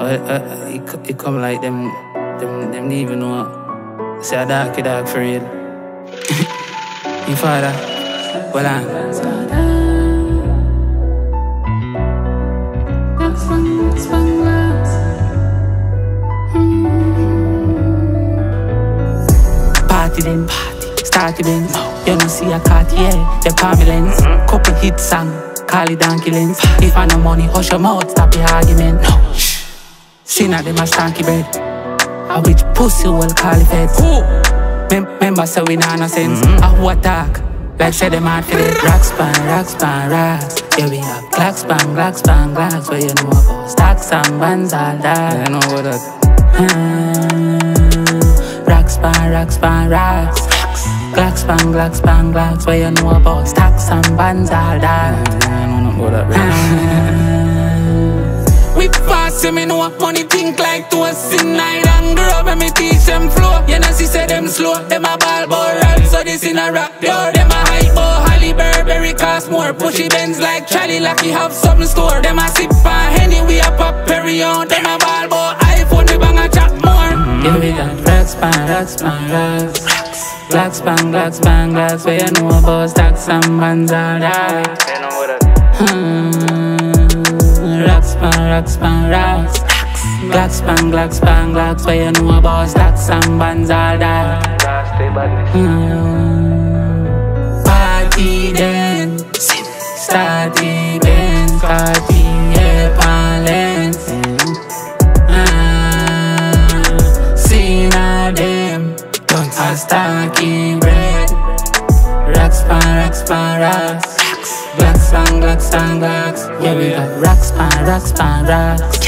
uh, uh, it, it come like them, them, them even know. Say a darky dog for real. Your father, well on. Party then, party, start then. You know see a Cartier, the palmy. Couple hit song, call it donkey lens. If I no money, hush your mouth, stop the argument. No, Sin at them a stanky bed. A which pussy will call it feds. Mem- Remember say we nah no sense. A who attack, like say them hard for it. Rock span, rock span, rocks. Yeah we have glack span, glack span, glacks. Where you know about stacks and bands all that. Yeah, I know about that. Mm, rock span, rock span, rocks. Glack span, glack span, glacks. Where you know about stacks and bands all that. Yeah, I know about that. Whip fast, see me know money think like to a sin night and grow when me teach them flow. You know, she say them slow, them a ball ball rap, so this in a rap yo. Them a hype oh, Holly Burberry cost more. Pushy Benz like Charlie Lucky have something store. Them a sip on Henny, we a pop Perry on. Them a ball ball iPhone, we bang a chat more. Mm-hmm. Yeah, we got racks, pan, racks, pan, racks. Glacks, bang, glacks, bang, glacks. Where you know about stacks and bands all that. Hmm. Rocks, pan, rocks, pan, rocks. Glocks, pan, glocks. Where you know about stacks and bands all that. Hmm. Party then, start event, party, yeah, pan lens. Ah, seen all them, a stacking bread. Rocks, pan, rocks, pan, rocks. Glocks, pan, glocks. Yeah, we got rocks, pan, rocks, pan, rocks.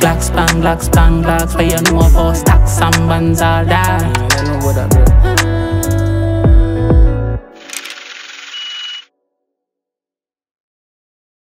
Glocks, pan, glocks, pan, glocks. Where you know about stacks and bands all that. I know about that, bro.